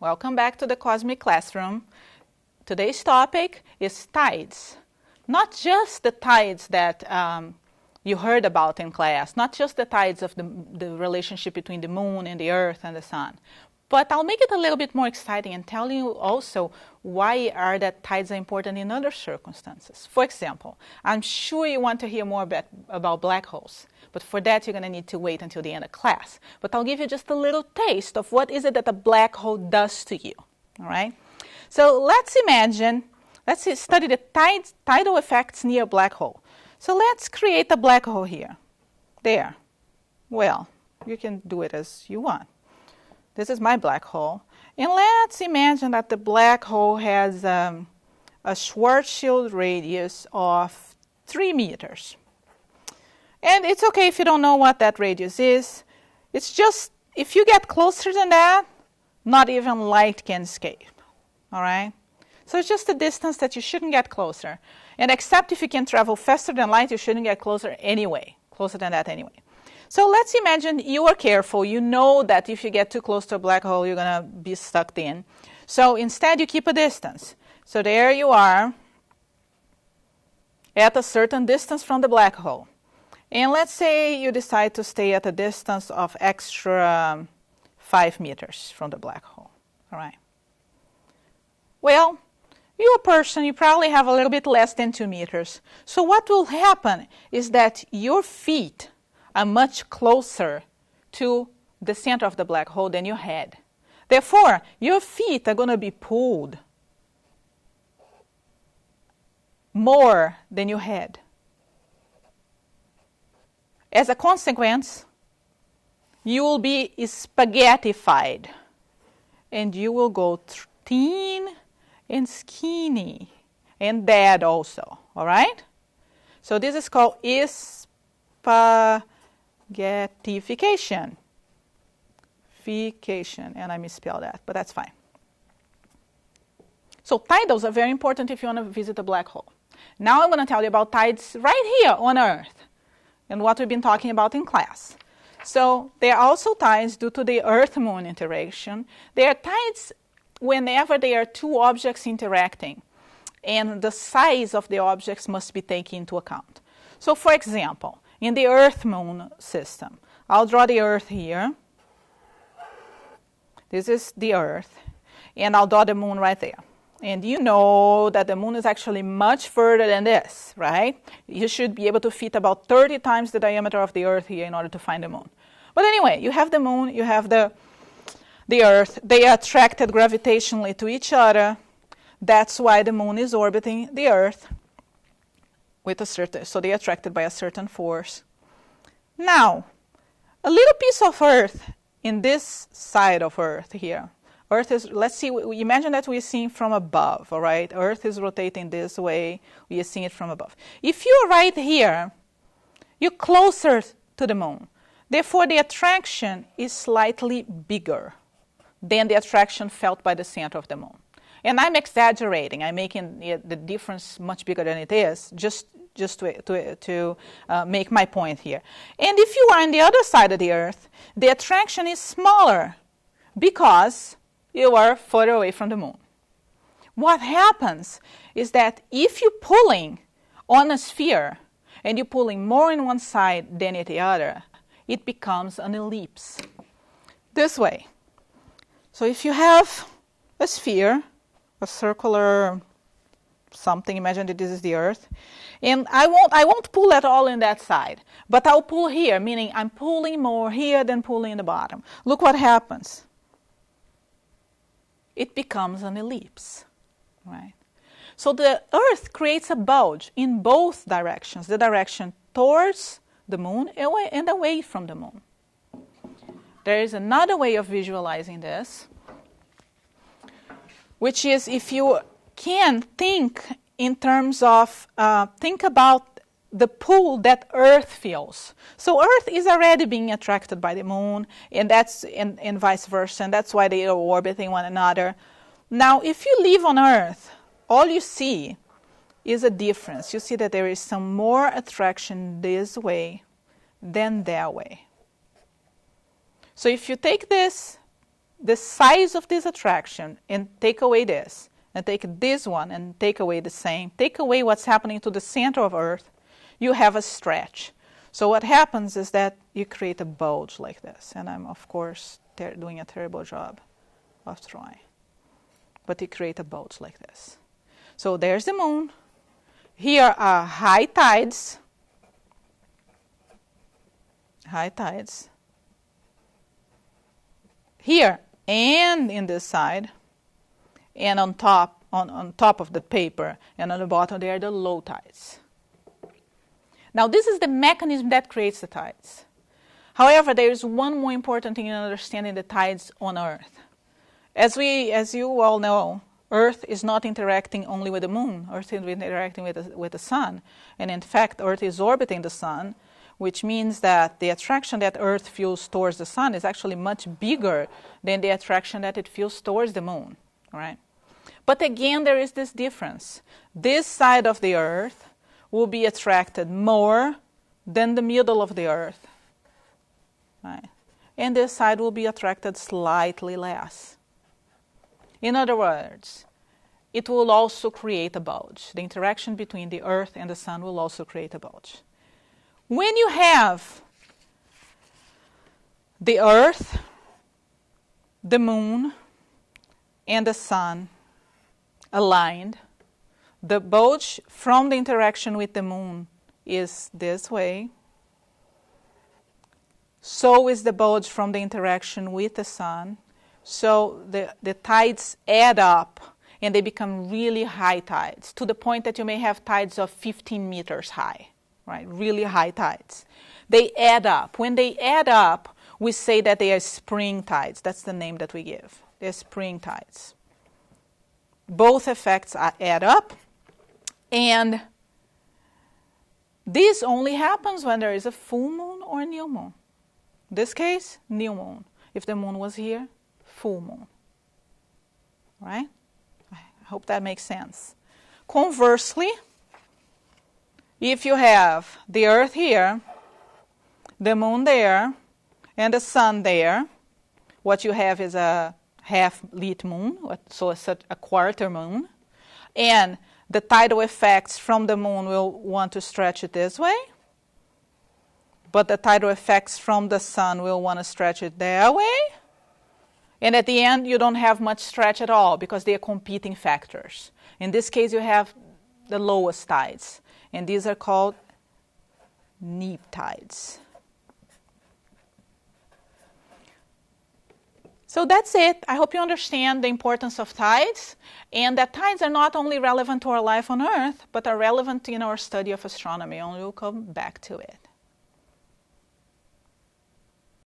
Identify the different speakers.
Speaker 1: Welcome back to the Cosmic Classroom. Today's topic is tides. Not just the tides that um, you heard about in class, not just the tides of the, the relationship between the moon and the earth and the sun, but I'll make it a little bit more exciting and tell you also why are that tides are important in other circumstances. For example, I'm sure you want to hear more about, black holes, but for that you're going to need to wait until the end of class. But I'll give you just a little taste of what is it that a black hole does to you. All right? So let's imagine, let's study the tides, tidal effects near a black hole. So let's create a black hole here. There. Well, you can do it as you want. This is my black hole. And let's imagine that the black hole has um, a Schwarzschild radius of 3 meters. And it's okay if you don't know what that radius is. It's just, if you get closer than that, not even light can escape. All right? So it's just a distance that you shouldn't get closer. And except if you can travel faster than light, you shouldn't get closer anyway, closer than that anyway. So let's imagine you are careful. You know that if you get too close to a black hole, you're going to be sucked in. So instead, you keep a distance. So there you are at a certain distance from the black hole. And let's say you decide to stay at a distance of extra 5 meters from the black hole. All right. Well, you're a person, you probably have a little bit less than 2 meters. So what will happen is that your feet are much closer to the center of the black hole than your head. Therefore, your feet are going to be pulled more than your head. As a consequence, you will be spaghettified and you will go thin and skinny and dead also. All right? So this is called spaghettification getification. Fication, and I misspelled that, but that's fine. So tidals are very important if you want to visit a black hole. Now I'm going to tell you about tides right here on Earth and what we've been talking about in class. So there are also tides due to the Earth-Moon interaction. There are tides whenever there are two objects interacting, and the size of the objects must be taken into account. So for example, in the Earth Moon system. I'll draw the Earth here. This is the Earth, and I'll draw the Moon right there. And you know that the Moon is actually much further than this, right? You should be able to fit about 30 times the diameter of the Earth here in order to find the Moon. But anyway, you have the Moon, you have the, the Earth. They are attracted gravitationally to each other. That's why the Moon is orbiting the Earth with a certain, so they attracted by a certain force. Now, a little piece of Earth in this side of Earth here. Earth is, let's see, imagine that we're seeing from above, all right? Earth is rotating this way, we are seeing it from above. If you're right here, you're closer to the moon. Therefore, the attraction is slightly bigger than the attraction felt by the center of the moon. And I'm exaggerating. I'm making the difference much bigger than it is, just just to, to, to uh, make my point here. And if you are on the other side of the Earth, the attraction is smaller because you are further away from the moon. What happens is that if you're pulling on a sphere and you're pulling more in one side than at the other, it becomes an ellipse. This way. So if you have a sphere a circular something. Imagine that this is the Earth. And I won't, I won't pull at all in that side, but I'll pull here, meaning I'm pulling more here than pulling in the bottom. Look what happens. It becomes an ellipse, right? So the Earth creates a bulge in both directions, the direction towards the moon and away from the moon. There is another way of visualizing this which is if you can think in terms of, uh, think about the pull that Earth feels. So Earth is already being attracted by the moon, and that's and, and vice versa, and that's why they are orbiting one another. Now, if you live on Earth, all you see is a difference. You see that there is some more attraction this way than that way. So if you take this the size of this attraction and take away this, and take this one and take away the same, take away what's happening to the center of Earth, you have a stretch. So what happens is that you create a bulge like this, and I'm of course ter- doing a terrible job of drawing, but you create a bulge like this. So there's the moon. Here are high tides. High tides. Here and in this side, and on top on, on top of the paper and on the bottom there are the low tides. Now this is the mechanism that creates the tides. However, there is one more important thing in understanding the tides on Earth. As we as you all know, Earth is not interacting only with the moon, Earth is interacting with the, with the sun. And in fact, Earth is orbiting the sun which means that the attraction that Earth feels towards the sun is actually much bigger than the attraction that it feels towards the moon, right? But again, there is this difference. This side of the Earth will be attracted more than the middle of the Earth, right? And this side will be attracted slightly less. In other words, it will also create a bulge. The interaction between the Earth and the Sun will also create a bulge. When you have the earth, the moon, and the sun aligned, the bulge from the interaction with the moon is this way. So is the bulge from the interaction with the sun. So the, the tides add up and they become really high tides to the point that you may have tides of 15 meters high right? Really high tides. They add up. When they add up, we say that they are spring tides. That's the name that we give. They're spring tides. Both effects add up, and this only happens when there is a full moon or a new moon. In this case, new moon. If the moon was here, full moon. Right? I hope that makes sense. Conversely, if you have the Earth here, the Moon there, and the Sun there, what you have is a half lit moon, so a quarter moon, and the tidal effects from the moon will want to stretch it this way, but the tidal effects from the sun will want to stretch it that way. And at the end, you don't have much stretch at all because they are competing factors. In this case, you have the lowest tides and these are called neap tides. So that's it. I hope you understand the importance of tides and that tides are not only relevant to our life on Earth, but are relevant in our study of astronomy, and we'll come back to it.